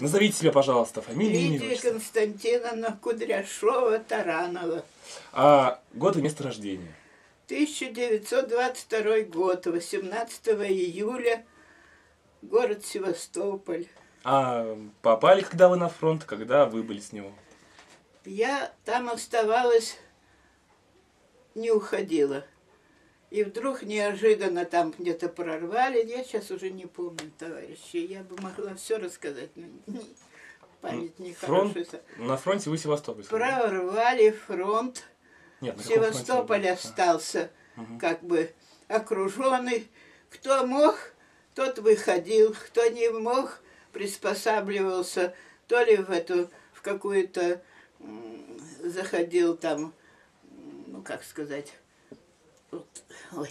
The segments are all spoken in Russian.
Назовите себя, пожалуйста, фамилию, имя, Лидия отчество. Константиновна Кудряшова-Таранова. А год и место рождения. 1922 год, 18 июля, город Севастополь. А попали когда вы на фронт, когда выбыли с него? Я там оставалась, не уходила. И вдруг неожиданно там где-то прорвали. Я сейчас уже не помню, товарищи. Я бы могла все рассказать, но не- память Фронт? нехорошая. На фронте вы Севастополь. Прорвали фронт. Нет, Севастополь остался Мгм. как бы окруженный. Кто мог, тот выходил, кто не мог, приспосабливался то ли в эту, в какую-то, заходил там, ну как сказать, вот, ой.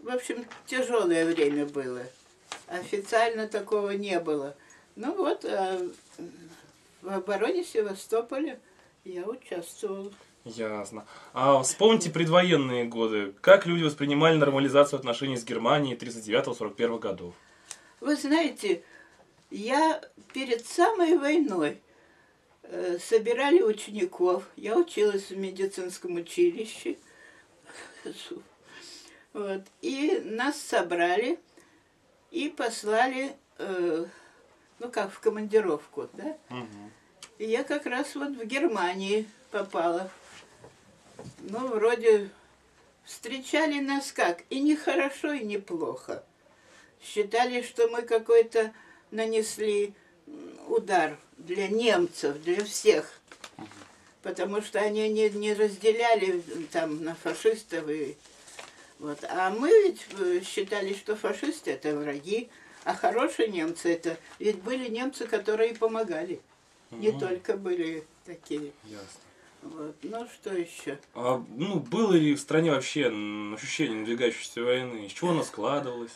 В общем, тяжелое время было. Официально такого не было. Ну вот, а в обороне Севастополя я участвовала. Ясно. А вспомните предвоенные годы. Как люди воспринимали нормализацию отношений с Германией 39-41 годов? Вы знаете, я перед самой войной собирали учеников. Я училась в медицинском училище. Вот. И нас собрали и послали, э, ну как, в командировку, да? И я как раз вот в Германии попала. Ну, вроде встречали нас как, и не хорошо, и неплохо. Считали, что мы какой-то нанесли удар для немцев, для всех. Потому что они не, не разделяли там на фашистов и вот. А мы ведь э, считали, что фашисты это враги, а хорошие немцы это ведь были немцы, которые помогали. Не Мгм. только были такие. Ясно. Вот. Ну что еще? А, ну, было ли в стране вообще ощущение надвигающейся войны? Из чего она складывалась?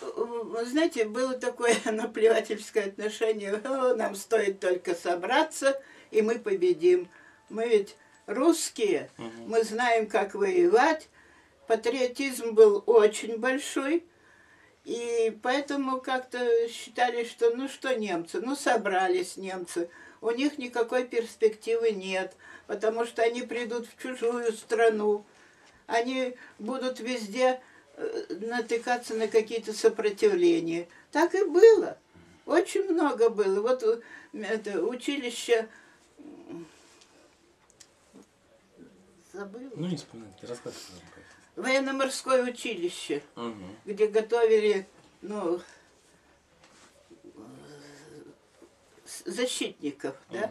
Вы знаете, было такое наплевательское отношение. «О, нам стоит только собраться, и мы победим. Мы ведь русские, Мгм. мы знаем, как воевать. Патриотизм был очень большой. И поэтому как-то считали, что ну что немцы, ну собрались немцы, у них никакой перспективы нет, потому что они придут в чужую страну, они будут везде э, натыкаться на какие-то сопротивления. Так и было. Очень много было. Вот э, это училище м, забыла. Ну, не вспоминайте, рассказывайте. Военно-морское училище, Угу. где готовили, ну, с- защитников, да?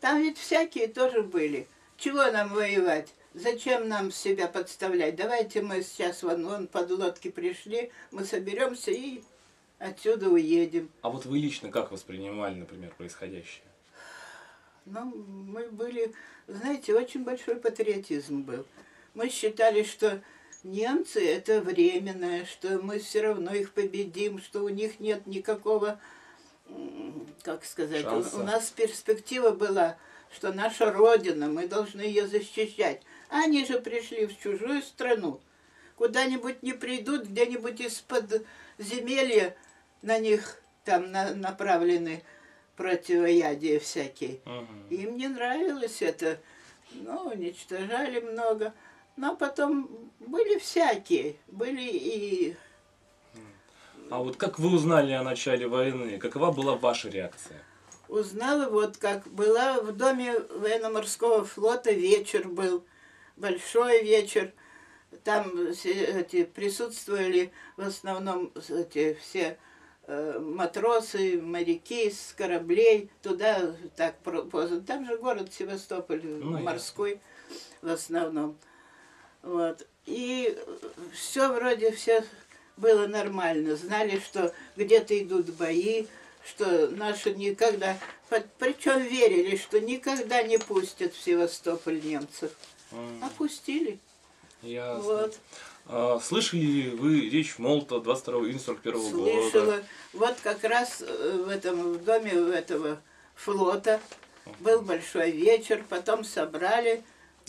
Там ведь всякие тоже были. Чего нам воевать? Зачем нам себя подставлять? Давайте мы сейчас вон, вон под лодки пришли, мы соберемся и отсюда уедем. А вот вы лично как воспринимали, например, происходящее? Ну, мы были, знаете, очень большой патриотизм был. Мы считали, что немцы это временное, что мы все равно их победим, что у них нет никакого, как сказать, у- Шанса. у нас перспектива была, что наша Родина, мы должны ее защищать. Они же пришли в чужую страну. Куда-нибудь не придут, где-нибудь из-под земелья на них там на- направлены противоядия всякие. Мгм. Им не нравилось это. Ну, уничтожали много. Но потом были всякие. Были и... А вот как вы узнали о начале войны? Какова была ваша реакция? Узнала, вот как была в доме военно-морского флота вечер был. Большой вечер. Там все эти, присутствовали в основном эти, все э, матросы, моряки с кораблей. Туда так поздно. Там же город Севастополь, Ну, морской в основном. Вот. И все вроде все было нормально. Знали, что где-то идут бои, что наши никогда... Причем верили, что никогда не пустят в Севастополь немцев. А пустили. Ясно. Вот. А, слышали ли вы речь Молота 22 июня 41 года? Слышала. Вот как раз э, в этом в доме этого флота был большой вечер, потом собрали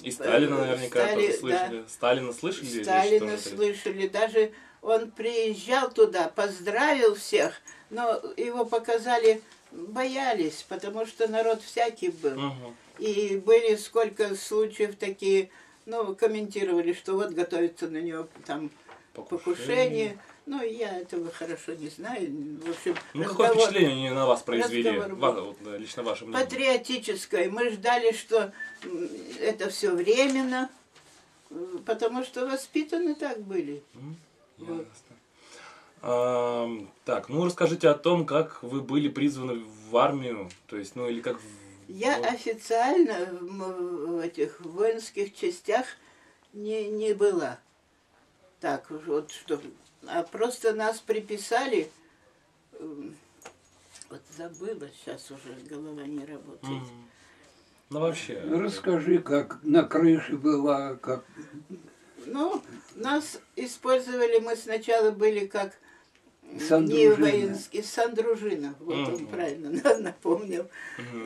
И Сталина Э, наверняка Стали- тоже слышали. Сталина слышали? речь Сталина тоже? слышали, даже Он приезжал туда, поздравил всех, но его показали, боялись, потому что народ всякий был. Мгм. И были сколько случаев такие, ну, комментировали, что вот готовится на него там покушение. Ну, я этого хорошо не знаю. В общем, Ну, какое впечатление они на вас произвели? Ва- вот, да, лично ваше мнение. патриотическое. Мы ждали, что это все временно, э, потому что воспитаны так были. М, Вот. Ясно. Ам, так, ну расскажите о том, как вы были призваны в армию, то есть, ну или как... Я вот. официально в, этих воинских частях не, не была. Так, вот что. А просто нас приписали. эм, Вот забыла, сейчас уже голова не работает. Мгм. Ну вообще. Ну, Расскажи, как на крыше была, как Ну, нас использовали, мы сначала были как не воинские, сандружина. Вот он правильно напомнил.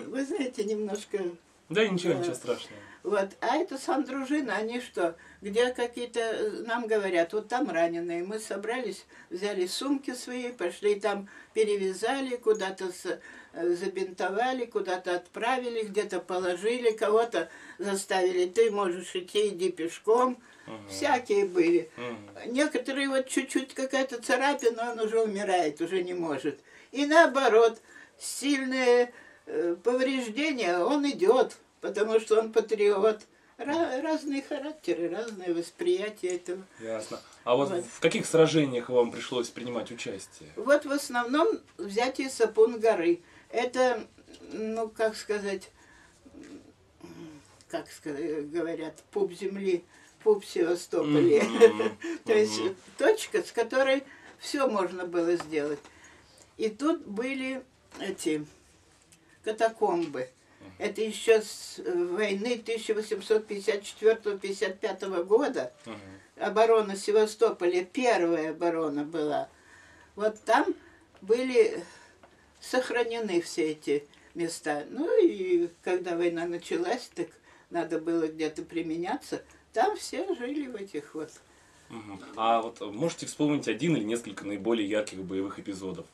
Вы знаете, немножко Да ничего, ничего страшного. Вот, а это сандружина, они что, где какие-то, э, нам говорят, вот там раненые, мы собрались, взяли сумки свои, пошли там, перевязали, куда-то э, забинтовали, куда-то отправили, где-то положили, кого-то заставили, ты можешь идти, иди пешком, Мгм. всякие были. Мгм. Некоторые вот чуть-чуть какая-то царапина, он уже умирает, уже не может. И наоборот, сильные повреждения, он идет, потому что он патриот. Ра- разные характеры, разное восприятие этого. Ясно. А вот Вот. в каких сражениях вам пришлось принимать участие? Вот в основном взятие Сапун горы. Это, ну, как сказать, как сказать, говорят, пуп земли, пуп Севастополя. То есть точка, с которой все можно было сделать. И тут были эти катакомбы. Это еще с э, войны 1854-55 года. Оборона Севастополя, первая оборона была. Вот там были сохранены все эти места. Ну и когда война началась, так надо было где-то применяться. Там все жили в этих вот. А вот можете вспомнить один или несколько наиболее ярких боевых эпизодов?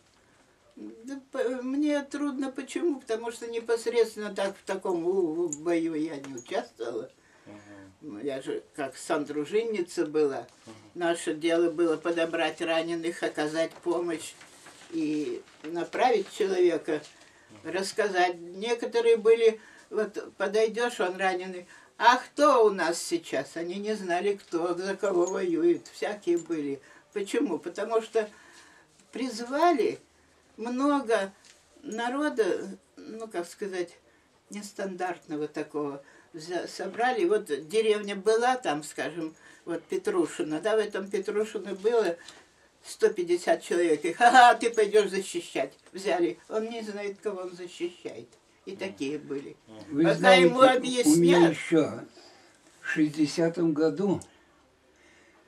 Мне трудно почему, потому что непосредственно так в таком бою я не участвовала. Ну, Я же как сандружинница была. Наше дело было подобрать раненых, оказать помощь и направить человека, рассказать. Некоторые были, вот подойдешь, он раненый, а кто у нас сейчас? Они не знали, кто, за кого воюет. Всякие были. Почему? Потому что призвали много народа, ну, как сказать, нестандартного такого. Собрали, вот деревня была там, скажем, вот Петрушина, да, в этом Петрушино было 150 человек. И ха-ха, ты пойдешь защищать. Взяли. Он не знает, кого он защищает. И такие были. Вы Пока знаете, ему у меня объяснят. еще в 60 году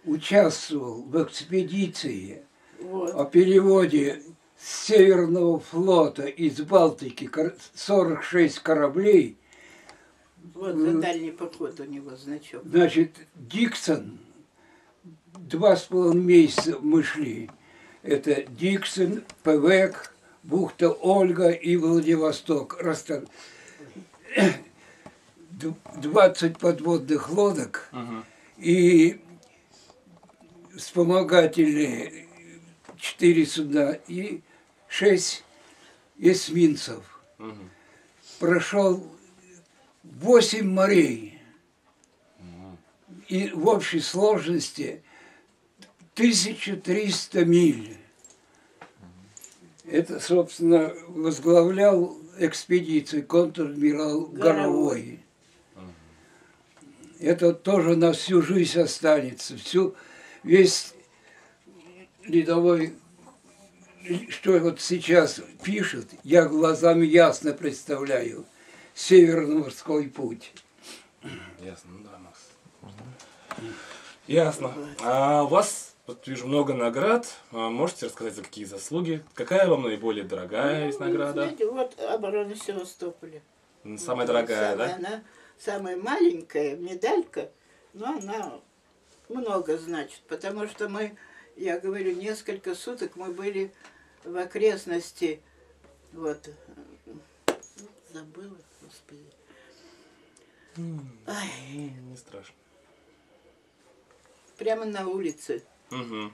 участвовал в экспедиции Вот. о переводе Северного флота из Балтики кор- 46 кораблей. Вот за дальний поход у него значок. Значит, Диксон, два с половиной месяца мы шли. Это Диксон, Певек, бухта Ольга и Владивосток. Д- 20 подводных лодок и вспомогательные 4 суда и 6 эсминцев. Мгм. Прошел 8 морей. И в общей сложности 1300 миль. Это, собственно, возглавлял экспедицию контр-адмирал Горовой. Это тоже на всю жизнь останется. Всю, весь рядовой, что вот сейчас пишет, я глазами ясно представляю. Северно-морской путь. Ясно, ну да, Макс. Ясно. А у вас, вот вижу, много наград. А можете рассказать, за какие заслуги? Какая вам наиболее дорогая из Ну, награда? знаете, вот оборона Севастополя. Самая Вот дорогая, самая, да? Она самая маленькая медалька, но она много значит, потому что мы Я говорю, несколько суток мы были в окрестности, вот, забыла, господи. Ай, Не страшно. прямо на улице. Мгм.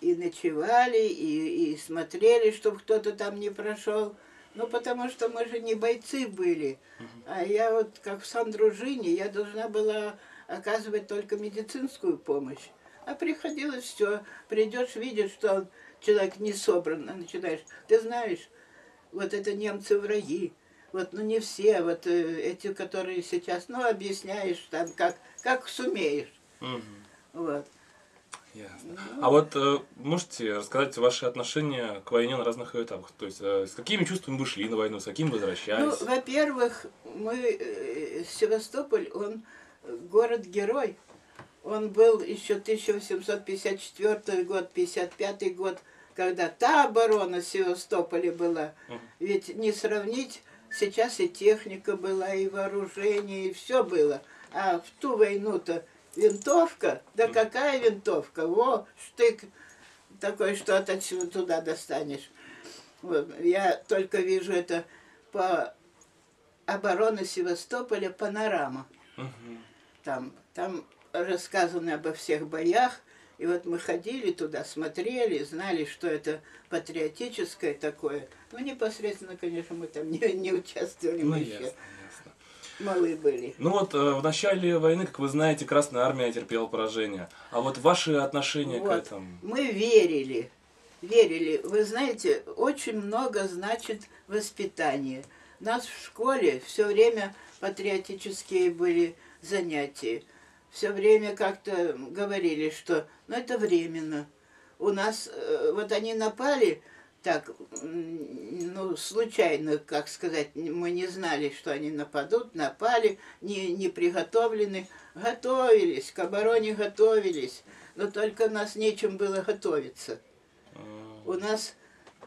И ночевали, и, и смотрели, чтобы кто-то там не прошел. Ну, потому что мы же не бойцы были. А я вот, как в сандружине, я должна была оказывать только медицинскую помощь. А приходилось все. Придешь, видишь, что он, человек не собран, а начинаешь. Ты знаешь, вот это немцы враги. Вот, ну не все, вот э, эти, которые сейчас, ну, объясняешь там, как, как сумеешь. Мгм. Вот. Ясно. А вот э, можете рассказать ваши отношения к войне на разных этапах? То есть э, с какими чувствами вы шли на войну, с какими Ну, возвращались? во-первых, мы, э, Севастополь, он город-герой. Он был еще 1854 год, 55 год, когда та оборона Севастополя была. Ведь не сравнить, сейчас и техника была, и вооружение, и все было. А в ту войну-то винтовка, да какая винтовка? Во, штык такой, что от отсюда туда достанешь. Вот, Я только вижу это по обороне Севастополя панорама. Там, там рассказано обо всех боях. И вот мы ходили туда, смотрели, знали, что это патриотическое такое. Ну, непосредственно, конечно, мы там не, не участвовали, Ну, мы ясно, еще ясно. малы были. Ну вот э, в начале войны, как вы знаете, Красная Армия терпела поражение. А вот ваши отношения к Вот. этому? Мы верили, верили. Вы знаете, очень много значит воспитание. У нас в школе все время патриотические были занятия. Все время как-то говорили, что ну это временно. У нас, э, вот они напали, так, ну, случайно, как сказать, мы не знали, что они нападут, напали, не, не приготовлены, готовились, к обороне готовились, но только у нас нечем было готовиться. М, У нас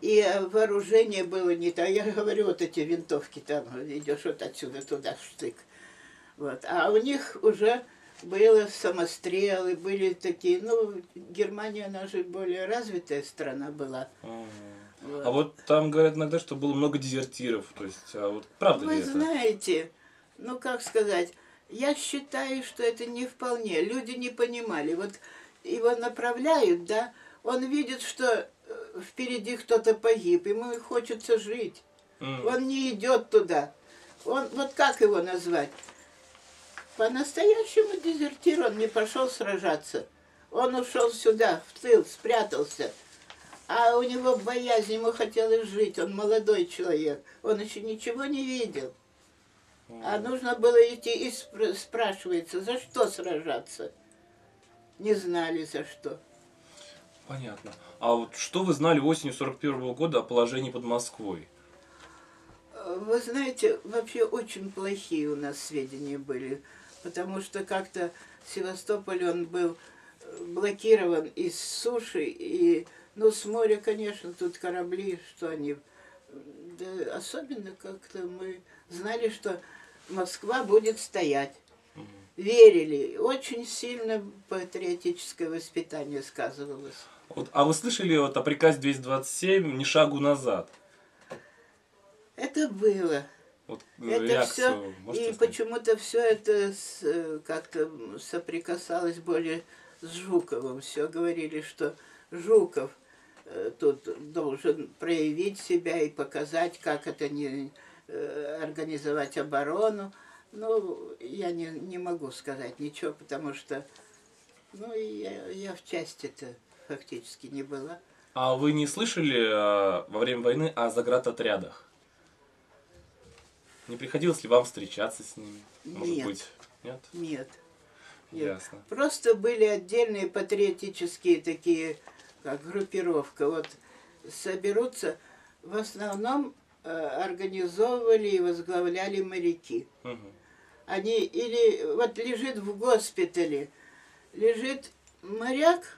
и вооружение было не то. Я говорю, вот эти винтовки там, идешь вот отсюда туда, штык. Вот. А у них уже было самострелы, были такие, ну, Германия, она же более развитая страна была. м. Вот. А вот там говорят иногда, что было много дезертиров. То есть, а вот правда Вы ли это? знаете, ну как сказать, я считаю, что это не вполне. Люди не понимали. Вот его направляют, да, он видит, что э, впереди кто-то погиб, ему хочется жить. М, Он не идет туда. Он, вот как его назвать? По-настоящему дезертир, он не пошел сражаться. Он ушел сюда, в тыл, спрятался. А у него боязнь, ему хотелось жить. Он молодой человек. Он еще ничего не видел. А нужно было идти и спр- спрашивается, за что сражаться? Не знали за что. Понятно. А вот что вы знали осенью 41 года о положении под Москвой? Э, Вы знаете, вообще очень плохие у нас сведения были, потому что как-то Севастополь, он был э, блокирован из суши, и, ну, с моря, конечно, тут корабли, что они... Да, особенно как-то мы знали, что Москва будет стоять. Верили. Очень сильно патриотическое воспитание сказывалось. Вот, а вы слышали вот о приказе 227 «Ни шагу назад»? Это было. Вот э, Это реакцию все, и почему-то все это э, как-то соприкасалось более с Жуковым. Все говорили, что Жуков э, тут должен проявить себя и показать, как это не организовать оборону. Ну, я не, не могу сказать ничего, потому что ну, я, я в части-то фактически не была. А вы не слышали во время войны о заградотрядах? Не приходилось ли вам встречаться с ними? Может Нет. быть, нет? Нет. Нет. Ясно. Просто были отдельные патриотические такие, как группировка. Вот соберутся, в основном э, организовывали и возглавляли моряки. Мгм. Они или вот лежит в госпитале, лежит моряк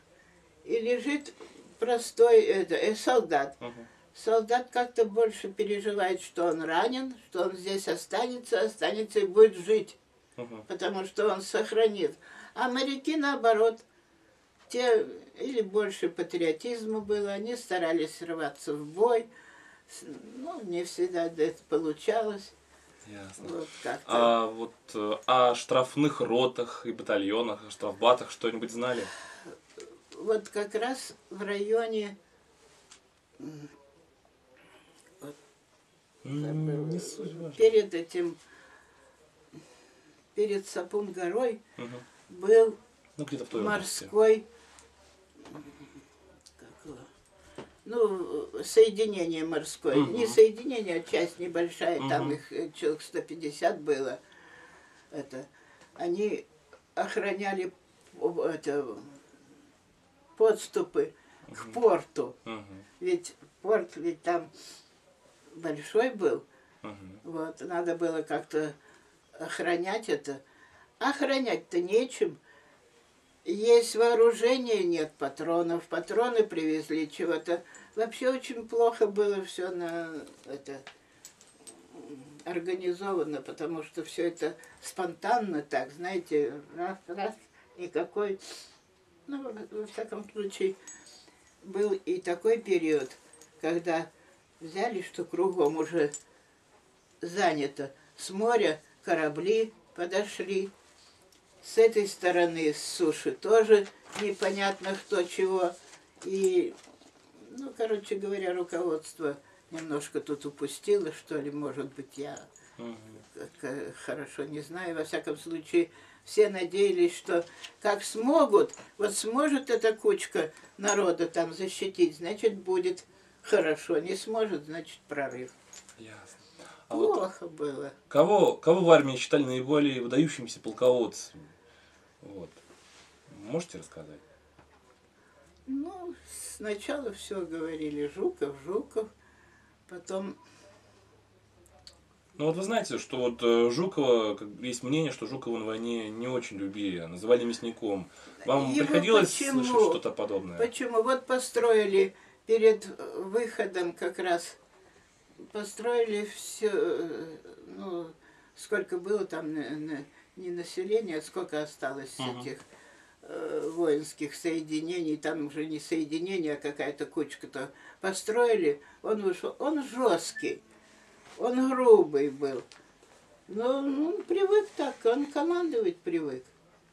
и лежит простой это, э, солдат. Мгм. Солдат как-то больше переживает, что он ранен, что он здесь останется, останется и будет жить Мгм. потому что он сохранит. А моряки, наоборот, те или больше патриотизма было, они старались срываться в бой. Ну, не всегда это получалось. Ясно. Вот. А вот э, о штрафных ротах и батальонах, о штрафбатах что-нибудь знали? Вот как раз в районе Не суть важно. перед этим, перед Сапун горой Мгм. был Ну, где-то в той морской, как ну, соединение морское. Мгм. Не соединение, а часть небольшая, там Мгм. их э, человек 150 было. Это, они охраняли это, подступы к порту. Мгм. Ведь порт ведь там большой был. Мгм. Вот, надо было как-то охранять это. Охранять-то нечем. Есть вооружение, нет патронов. Патроны привезли чего-то. Вообще очень плохо было все на это организовано, потому что все это спонтанно так, знаете, раз, раз, никакой. Ну, во всяком случае, был и такой период, когда взяли, что кругом уже занято. С моря корабли подошли. С этой стороны, с суши, тоже непонятно кто чего. И, ну, короче говоря, руководство немножко тут упустило, что ли, может быть, я э, хорошо не знаю. Во всяком случае, все надеялись, что как смогут, вот сможет эта кучка народа там защитить, значит, будет хорошо. Не сможет, значит, прорыв. Ясно. А вот Плохо было. кого, кого в армии считали наиболее выдающимся полководцем? Вот. Можете рассказать? Ну, сначала все говорили Жуков, Жуков, потом Ну вот вы знаете, что вот э, Жукова, есть мнение, что Жукова на войне не очень любили, а называли мясником. Вам Его приходилось почему? слышать что-то подобное? Почему? Вот построили перед выходом как раз, построили все, ну, сколько было там на- на- не населения, а сколько осталось Мгм. этих э, воинских соединений, там уже не соединение, а какая-то кучка-то построили, он вышел, он жесткий, он грубый был. Но ну, он привык так, он командовать привык.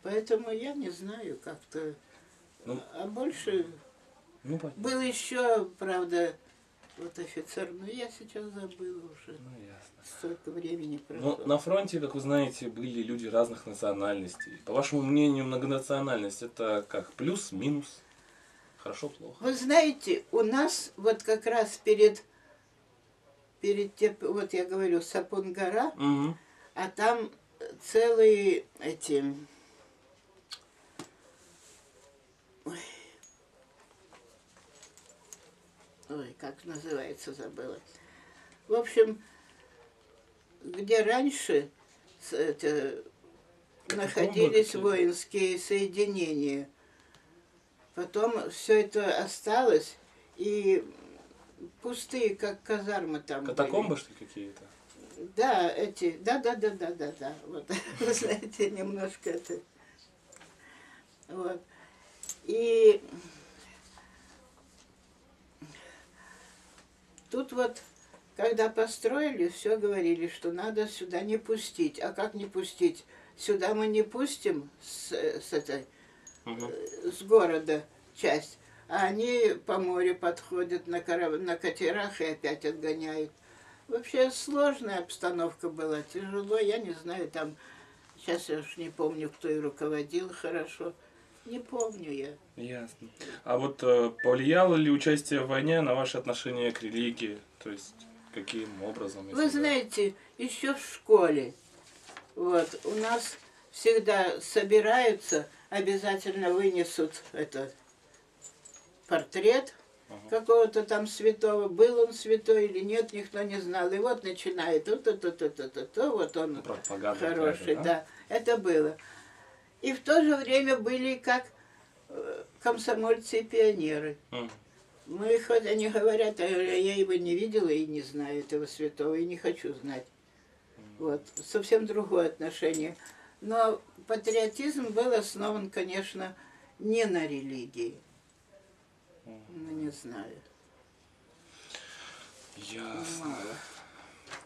Поэтому я не знаю, как-то... Ну. а больше Ну, понятно. был еще, правда, вот офицер, но я сейчас забыла уже. Ну, ясно. Столько времени Ну, прошло. на фронте, как вы знаете, были люди разных национальностей. По вашему мнению, многонациональность это как плюс, минус? Хорошо, плохо? Вы знаете, у нас вот как раз перед, перед тем, вот я говорю, Сапун-гора, Мгм. а там целые эти... Ой. Как называется, забыла. В общем, где раньше это, находились воинские соединения, потом все это осталось, и пустые, как казармы там были. Катакомбы, что какие-то? Да, эти, да, да, да, да, да, да. Вот, вы знаете, немножко это. Вот. И тут вот, когда построили, все говорили, что надо сюда не пустить. А как не пустить? Сюда мы не пустим с, с этой Мгм. с города часть, а они по морю подходят на, кораб... на катерах и опять отгоняют. Вообще сложная обстановка была, тяжело, я не знаю, там, сейчас я уж не помню, кто и руководил хорошо, не помню я. Ясно. А вот э, повлияло ли участие в войне на ваши отношения к религии? То есть, каким образом? Вы да? знаете, еще в школе, вот, у нас всегда собираются, обязательно вынесут этот портрет Ага. какого-то там святого, был он святой или нет, никто не знал. И вот начинает, то то то то то то то вот он Пропаганда хороший, какая-то, да, это было. И в то же время были как э, комсомольцы и пионеры. Мы, хоть они говорят, а я его не видела и не знаю этого святого, и не хочу знать. Вот, совсем другое отношение. Но патриотизм был основан, конечно, не на религии. Ну, не знаю. Ясно. Мало.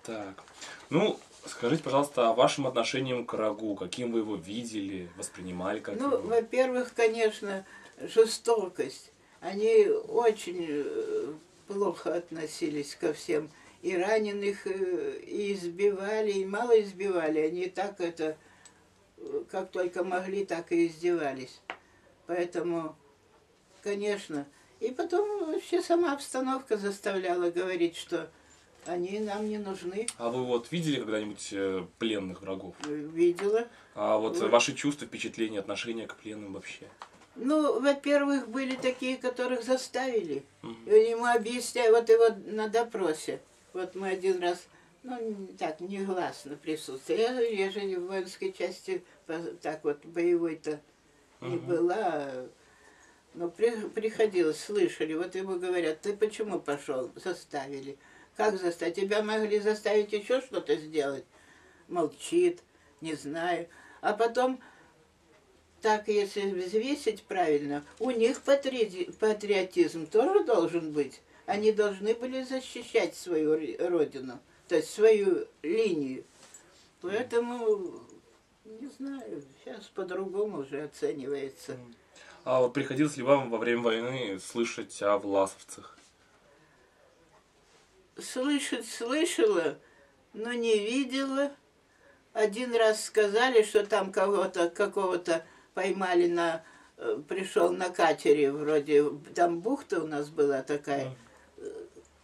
Так. Ну, скажите, пожалуйста, о вашем отношении к врагу. Каким вы его видели, воспринимали как Ну, его? во-первых, конечно, жестокость. Они очень э, плохо относились ко всем. И раненых э, и избивали, и мало избивали. Они так это, э, как только могли, так и издевались. Поэтому, конечно. И потом вообще сама обстановка заставляла говорить, что они нам не нужны. А вы вот видели когда-нибудь э, пленных врагов? Видела. А вот Ну. ваши чувства, впечатления, отношения к пленным вообще? Ну, во-первых, были такие, которых заставили. Мгм. И ему объясняю, вот его на допросе. Вот мы один раз, ну, так, негласно присутствовали. Я, я же в воинской части так вот боевой-то не Мгм. была. Но при- приходилось, слышали, вот ему говорят, ты почему пошел? Заставили. Как заставить? Тебя могли заставить еще что-то сделать? Молчит, не знаю. А потом, так если взвесить правильно, у них патриоти- патриотизм тоже должен быть. Они должны были защищать свою родину, то есть свою линию. Поэтому, не знаю, сейчас по-другому уже оценивается. А вот приходилось ли вам во время войны слышать о власовцах? Слышать слышала, но не видела. Один раз сказали, что там кого-то, какого-то поймали на... э, Пришел на катере, вроде, там бухта у нас была такая, э,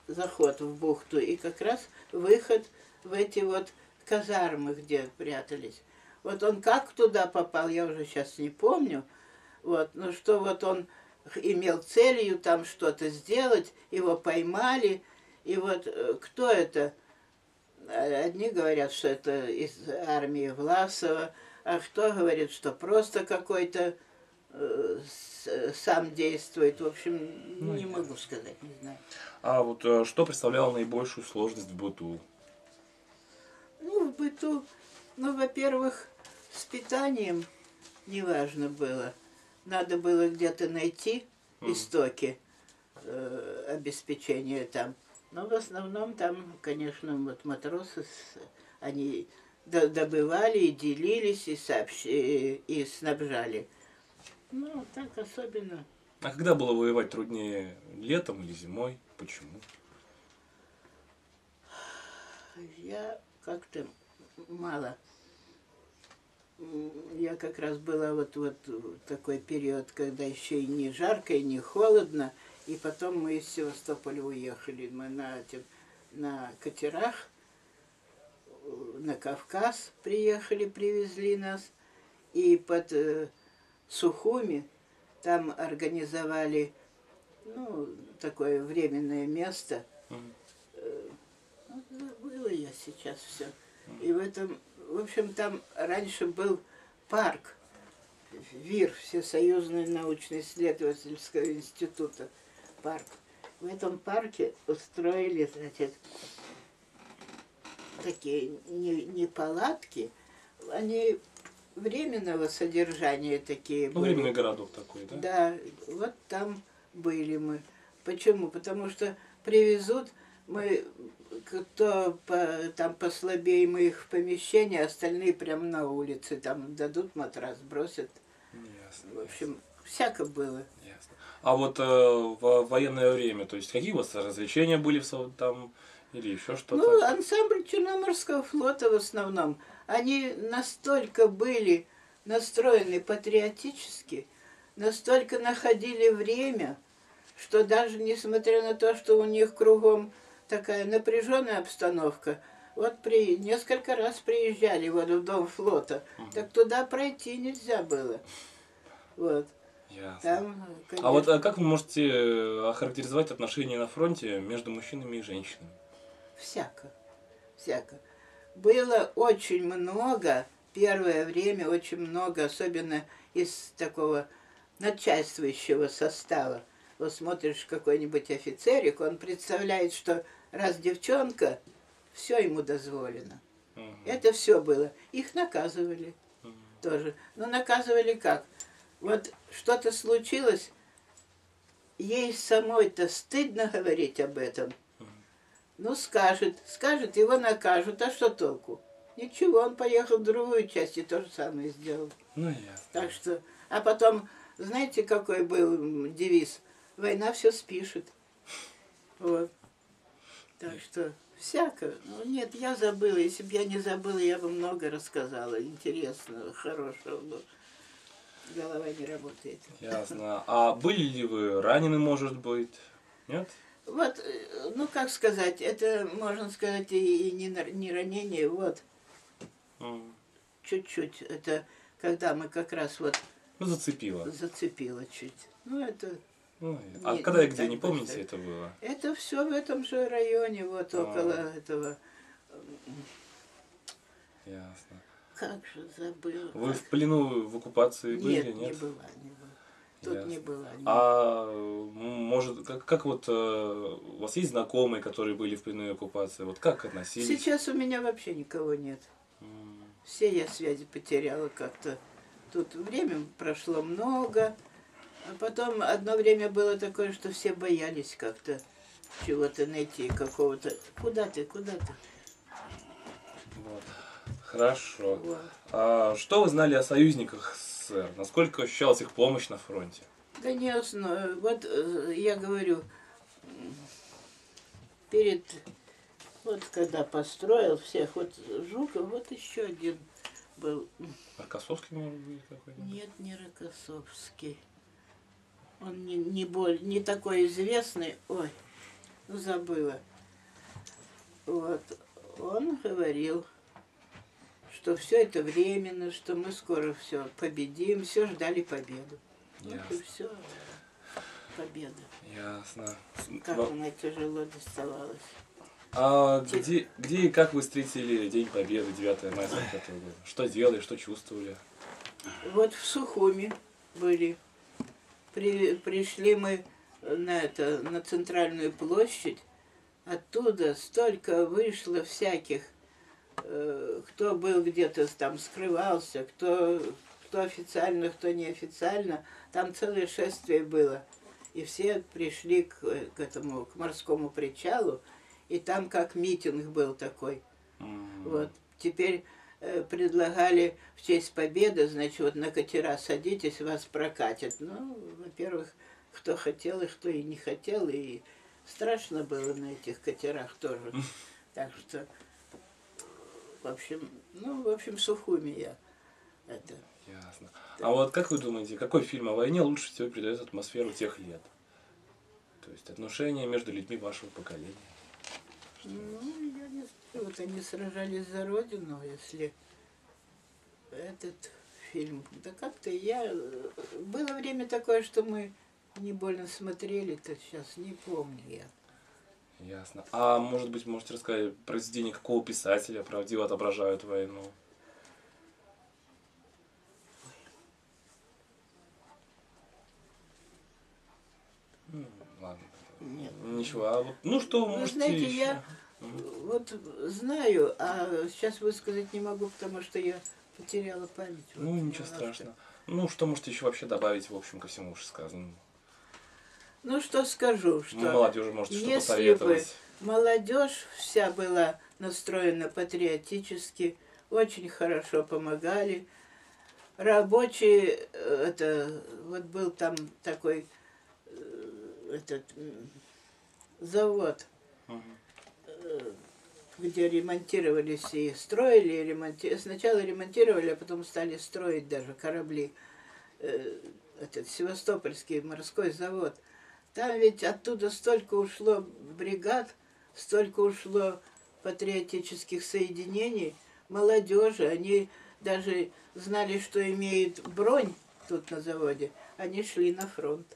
заход в бухту, и как раз выход в эти вот казармы, где прятались. Вот он как туда попал, я уже сейчас не помню. Вот, но что вот он имел целью там что-то сделать, его поймали, и вот э, кто это? А, Одни говорят, что это из армии Власова, а кто говорит, что просто какой-то э, сам действует. В общем, Ну, не могу сказать, не знаю. А вот э, что представляло наибольшую сложность в быту? Ну, в быту, ну, во-первых, с питанием неважно было. Надо было где-то найти истоки э, обеспечения там. Но в основном там, конечно, вот матросы, они до- добывали и делились, и, сообщи, и снабжали. Ну, так особенно. А когда было воевать труднее, летом или зимой? Почему? Я как-то мало. Я как раз была вот, вот такой период, когда еще и не жарко, и не холодно. И потом мы из Севастополя уехали. Мы на, этим, на катерах э, на Кавказ приехали, привезли нас. И под э, Сухуми там организовали ну, такое временное место – Мгм. ну, забыла я сейчас все. И в этом, в общем, там раньше был парк, ВИР, Всесоюзный научно-исследовательского института, парк. В этом парке устроили, значит, такие не, не палатки, они временного содержания такие Ну, были. временный городок такой, да? Да, вот там были мы. Почему? Потому что привезут, мы кто по, там послабее мы их в помещение, остальные прямо на улице, там дадут матрас, бросят. Ясно. В общем, всяко было. Ясно. А вот э, в военное время, то есть какие у вас развлечения были в там или еще что-то? Ну, ансамбль Черноморского флота в основном, они настолько были настроены патриотически, настолько находили время, что даже несмотря на то, что у них кругом такая напряженная обстановка, вот при несколько раз приезжали вот в дом флота, так туда пройти нельзя было. Вот. Ясно. Там, А вот а как вы можете э, охарактеризовать отношения на фронте между мужчинами и женщинами? Всяко, всяко. Было очень много, первое время очень много, особенно из такого начальствующего состава. Вот смотришь какой-нибудь офицерик, он представляет, что раз девчонка, все ему дозволено. Мгм. Это все было. Их наказывали Мгм. тоже. Но наказывали как? Вот что-то случилось, ей самой-то стыдно говорить об этом. Ну, скажет, скажет, его накажут, а что толку? Ничего, он поехал в другую часть и то же самое сделал. Ну, ясно. Так что, а потом, знаете, какой был девиз? Война все спишет. Вот. Так что, всяко. Ну, нет, я забыла. Если бы я не забыла, я бы много рассказала. Интересного, хорошего. Голова не работает. Ясно. А были ли вы ранены, может быть? Нет? Вот, э, ну как сказать, это можно сказать и не, не ранение, вот, чуть-чуть. Это когда мы как раз вот Ну, зацепило. зацепило чуть. Ну это, Ну, а Не- когда и где, так не помните, это было? это все в этом же районе, вот А. около этого. Ясно. Как же забыла. Вы как- в плену в оккупации были, Нет, нет? не была, не была. Тут Ясно. не была. не- А может, как, как вот э, у вас есть знакомые, которые были в плену и оккупации? Вот как относились? Сейчас у меня вообще никого нет. М, Все я связи потеряла как-то. Тут время прошло много, а потом одно время было такое, что все боялись как-то чего-то найти, какого-то. Куда ты, куда ты? Хорошо. Вот. А что вы знали о союзниках СССР? Насколько ощущалась их помощь на фронте? Основ- Вот э, я говорю, перед, вот когда построил всех, вот Жуков, вот еще один был. Аркасовский, может быть, какой-нибудь? Нет, не Рокоссовский. Он не, не, боль, не такой известный. Ой, забыла. Вот. Он говорил, что все это временно, что мы скоро все победим, все ждали победу. Вот и все. Победа. Ясно. Как Во- она тяжело доставалась. А где, где и как вы встретили День Победы, 9 мая 45 года? Что делали, что чувствовали? Вот в Сухуми были. При, пришли мы на, это, на центральную площадь. Оттуда столько вышло всяких, э, кто был где-то там скрывался, кто, кто официально, кто неофициально. Там целое шествие было. И все пришли к, к этому, к морскому причалу. И там как митинг был такой. М, Вот. Теперь э, предлагали в честь победы, значит, вот на катера садитесь, вас прокатят. Ну, во-первых, кто хотел и кто и не хотел, и страшно было на этих катерах тоже. Так что, в общем, ну, в общем, Сухуми я это. Ясно. А вот как вы думаете, какой фильм о войне лучше всего передает атмосферу тех лет? То есть отношения между людьми вашего поколения. Ну, я не знаю, вот они сражались за родину, если этот фильм. Да как-то я... э, Было время такое, что мы не больно смотрели, то сейчас не помню я. Ясно. А может быть, можете рассказать произведение какого писателя правдиво отображают войну? Ладно. Нет. Ничего. А вот, ну что, Вы можете знаете, еще? я вот знаю, а сейчас высказать не могу, потому что я потеряла память. Вот Ну, ничего немножко. страшного. Ну, что можете еще вообще добавить, в общем, ко всему уже сказанному? Ну, что скажу, что... Ну, молодежи можете что если посоветовать. Молодежь вся была настроена патриотически, очень хорошо помогали. Рабочие, э, это, вот был там такой э, этот завод, э, где ремонтировались и строили, и ремонти... сначала ремонтировали, а потом стали строить даже корабли. Этот Севастопольский морской завод. Там ведь оттуда столько ушло бригад, столько ушло патриотических соединений, молодежи. Они даже знали, что имеют бронь тут на заводе. Они шли на фронт.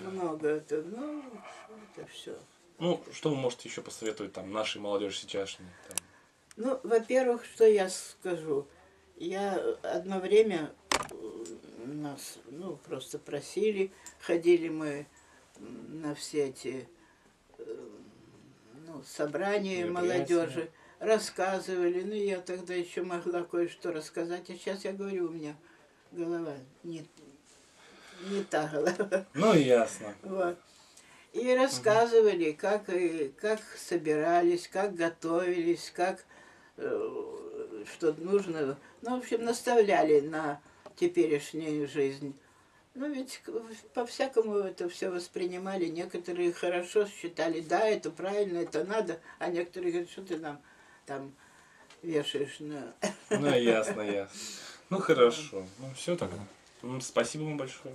Много это, ну, это все. Ну, что вы можете еще посоветовать там нашей молодежи сейчасшней? Там? Ну, во-первых, что я скажу. Я одно время нас, ну, просто просили, ходили мы на все эти э, ну, собрания молодежи, рассказывали. Ну, я тогда еще могла кое-что рассказать, а сейчас я говорю, у меня голова не, не та голова. Ну, ясно. Вот. И рассказывали, как, и, как собирались, как готовились, как э, что нужно. Ну, в общем, наставляли на теперешнюю жизнь. Ну, ведь по-всякому это все воспринимали. Некоторые хорошо считали, да, это правильно, это надо, а некоторые говорят, что ты нам там вешаешь на... Ну, ясно, ясно. Ну, хорошо. Ну, все тогда. Ну, спасибо вам большое.